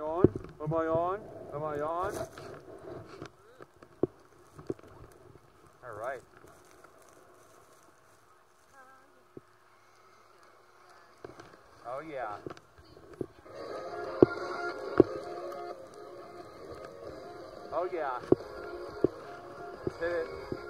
on? Am I on? Am I on? All right. Oh yeah. Oh yeah. Hit it.